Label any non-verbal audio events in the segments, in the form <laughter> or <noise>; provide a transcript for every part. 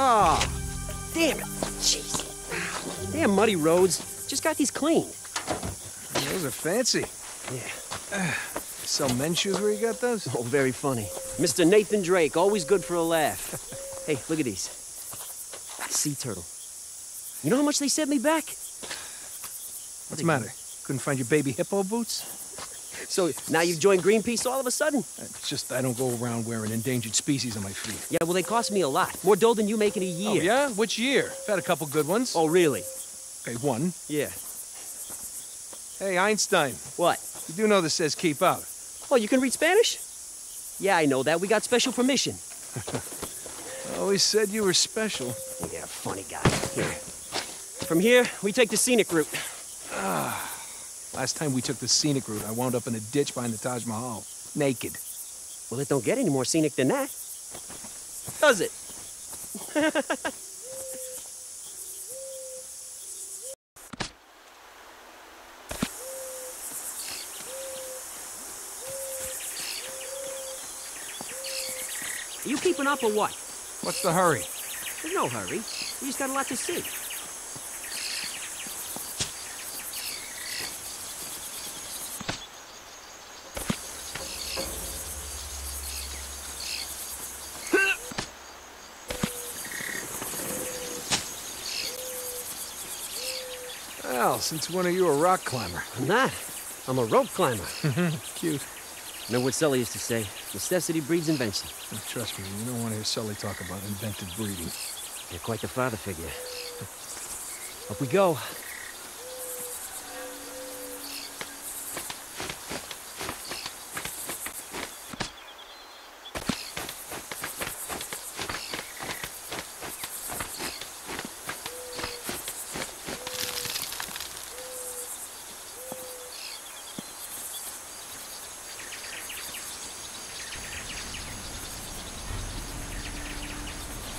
Oh, damn it. Jeez. Damn muddy roads. Just got these cleaned. Those are fancy. Yeah. <sighs> Sell men's shoes where you got those? Oh, very funny. Mr. Nathan Drake, always good for a laugh. <laughs> hey, look at these. Sea turtle. You know how much they sent me back? What's the matter? Couldn't find your baby hippo boots? So now you've joined Greenpeace all of a sudden? It's just I don't go around wearing endangered species on my feet. Yeah, well, they cost me a lot. More dough than you make in a oh, year. Oh, yeah? Which year? I've had a couple good ones. Oh, really? Okay, one. Yeah. Hey, Einstein. What? You do know this says keep out. Oh, you can read Spanish? Yeah, I know that. We got special permission. <laughs> I always said you were special. Yeah, funny guy. Here. From here, we take the scenic route. Ah. Last time we took the scenic route, I wound up in a ditch behind the Taj Mahal. Naked. Well, it don't get any more scenic than that. Does it? <laughs> Are you keeping up or what? What's the hurry? There's no hurry. We just got a lot to see. Well, since when are you a rock climber? I'm not. I'm a rope climber. <laughs> Cute. Know what Sully used to say? Necessity breeds invention. Trust me, you don't want to hear Sully talk about invented breeding. You're quite the father figure. <laughs> Up we go.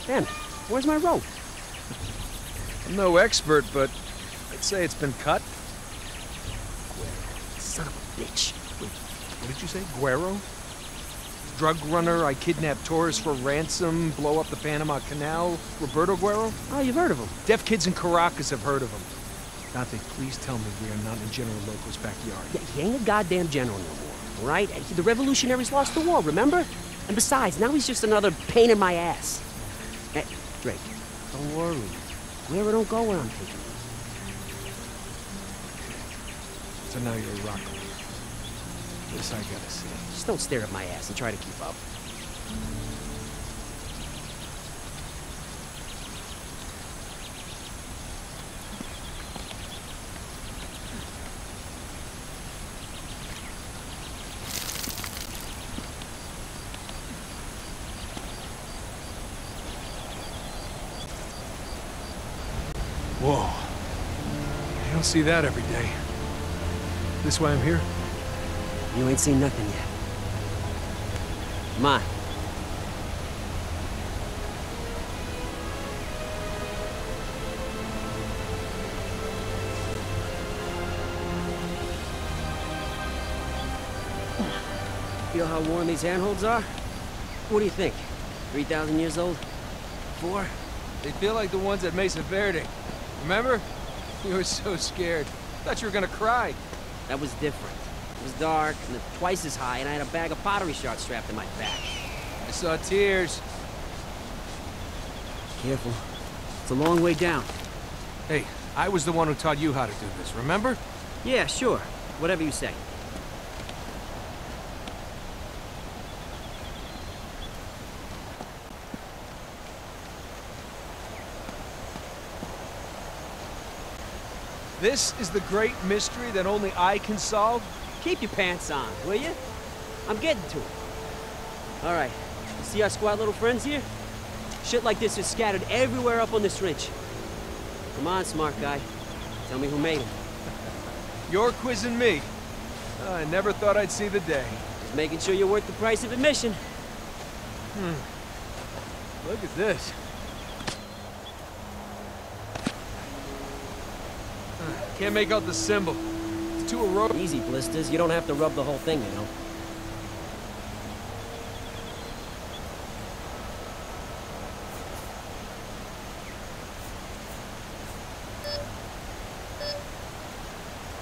Dan, where's my rope? I'm no expert, but I'd say it's been cut. Guerro, Son of a bitch. Wait, What did you say? Guerro? Drug runner, I kidnap tourists for ransom, blow up the Panama Canal. Roberto Guerro? Oh, you've heard of him. Deaf kids in Caracas have heard of him. Dante, please tell me we are not in General Loco's backyard. Yeah, he ain't a goddamn general no more, all right? The revolutionaries lost the war, remember? And besides, now he's just another pain in my ass. Hey, Drake, don't worry. Guerro don't go where I'm taking. So now you're a rock. This I gotta see. Just don't stare at my ass and try to keep up. Whoa. You don't see that every day. This why I'm here? You ain't seen nothing yet. Come on. Feel how worn these handholds are? What do you think? 3,000 years old? Four? They feel like the ones at Mesa Verde. Remember? <laughs> You were so scared. Thought you were gonna cry. That was different. It was dark and twice as high, and I had a bag of pottery shards strapped to my back. I saw tears. Careful. It's a long way down. Hey, I was the one who taught you how to do this, remember? Yeah, sure. Whatever you say. This is the great mystery that only I can solve? Keep your pants on, will you? I'm getting to it. All right. You see our squat little friends here? Shit like this is scattered everywhere up on this ridge. Come on, smart guy. Tell me who made them. <laughs> You're quizzing me. I never thought I'd see the day. Just making sure you're worth the price of admission. Hmm. Look at this. Can't make out the symbol. It's too eroded. Easy, Blisters. You don't have to rub the whole thing, you know.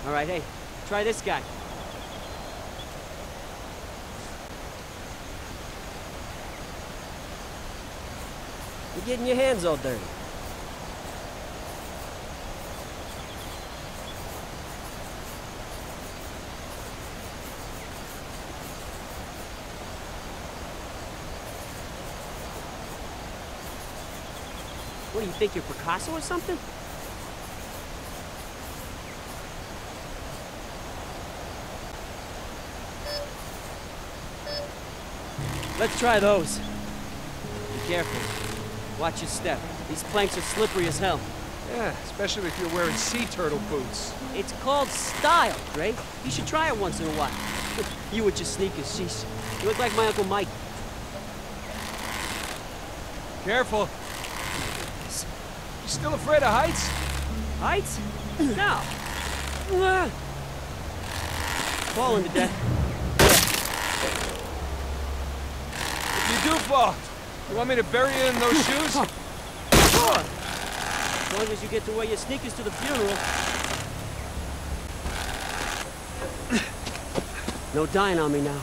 All right, hey, try this guy. You're getting your hands all dirty. What do you think, you're Picasso or something? Let's try those. Be careful. Watch your step. These planks are slippery as hell. Yeah, especially if you're wearing sea turtle boots. It's called style, Drake. You should try it once in a while. <laughs> you with your sneakers, sheesh. You look like my Uncle Mike. Careful. Still afraid of heights? Heights? No. <sighs> Falling to death. If you do fall, you want me to bury you in those shoes? <laughs> Sure. As long as you get to wear your sneakers to the funeral. <sighs> No dying on me now.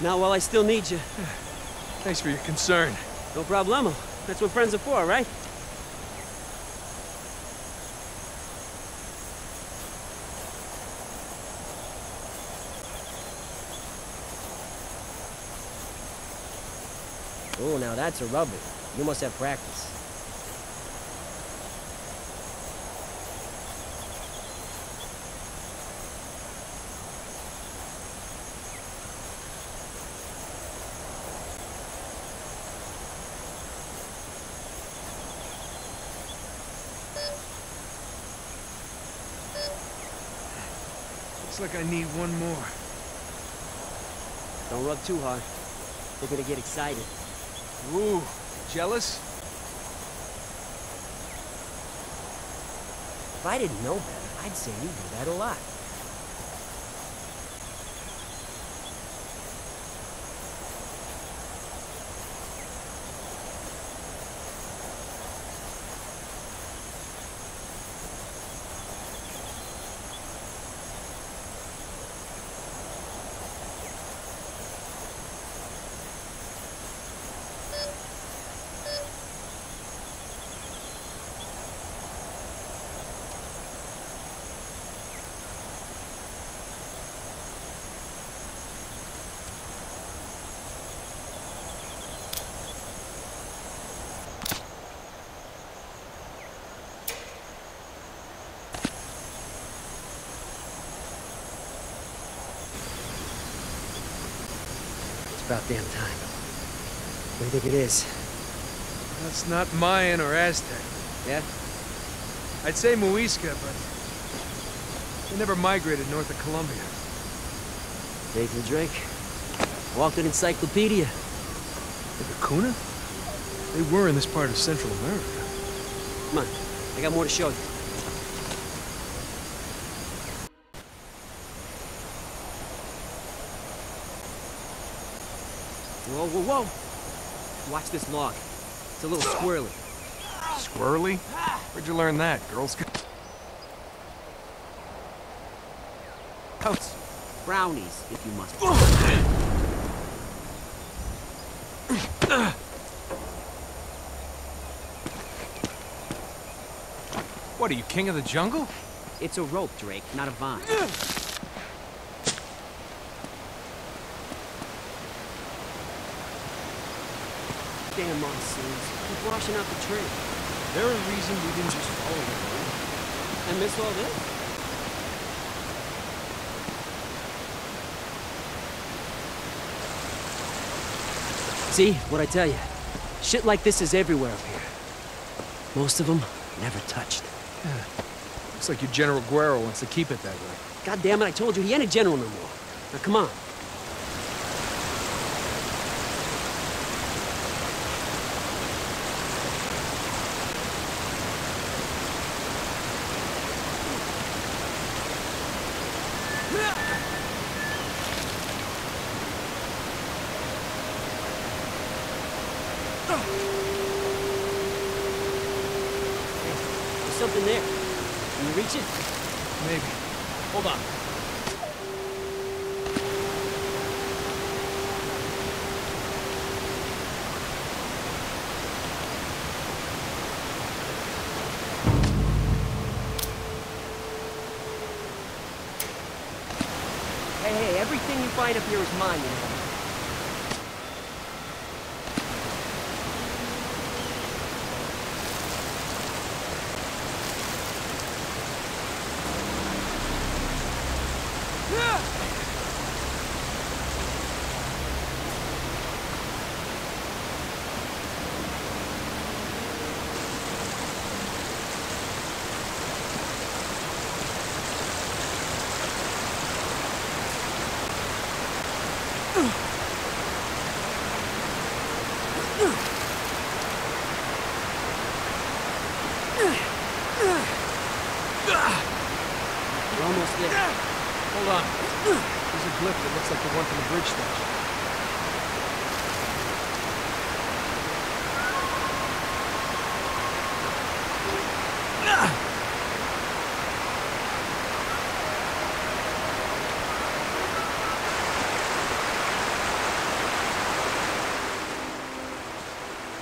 Not while I still need you. <sighs> Thanks for your concern. No problemo. That's what friends are for, right? Oh, now that's a rubber. You must have practice. Looks like I need one more. Don't rub too hard. They're gonna get excited. Ooh, jealous? If I didn't know better, I'd say you do that a lot. About damn time. What do you think it is? That's not Mayan or Aztec. Yeah? I'd say Muisca, but they never migrated north of Colombia. Nathan Drake. Walked an encyclopedia. The Vicuna? They were in this part of Central America. Come on, I got more to show you. Whoa, whoa, whoa! Watch this log. It's a little squirrely. Squirrely? Where'd you learn that, Girl Scout? Coats. Brownies, if you must. What, are you king of the jungle? It's a rope, Drake, not a vine. Damn monsoons. Keep washing out the tree. There a reason we didn't just follow them. I missed all this? See, what I tell you? Shit like this is everywhere up here. Most of them never touched. Looks like your General Guerrero wants to keep it that way. God damn it, I told you, he ain't a general no more. Now come on. There's something there. Can you reach it? Maybe. Hold on. Hey, hey, everything you find up here is mine, you know. We're almost there. Hold on. Glyph that looks like the one from the bridge statue.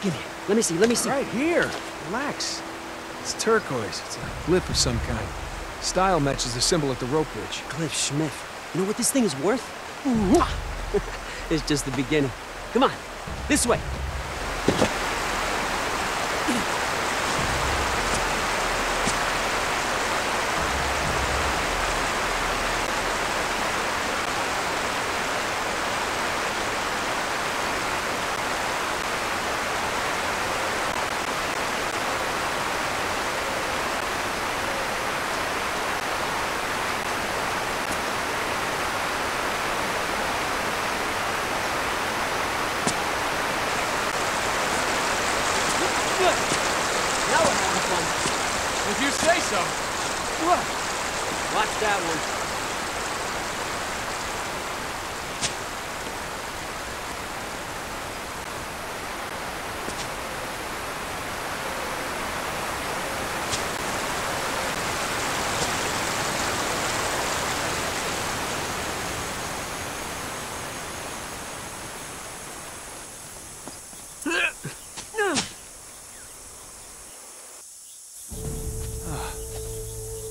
Give me. Let me see. Let me see. Right here. Relax. It's turquoise. It's a glyph of some kind. Style matches the symbol at the rope bridge. Cliff Schmidt. You know what this thing is worth? <laughs> it's just the beginning. Come on. This way. Good. Now we're having fun. If you say so. Watch that one.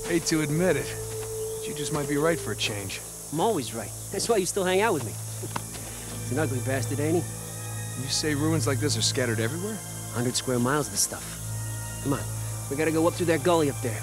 Hate to admit it, you just might be right for a change. I'm always right. That's why you still hang out with me. He's an ugly bastard, ain't he? You say ruins like this are scattered everywhere? 100 square miles of this stuff. Come on. We gotta go up through that gully up there.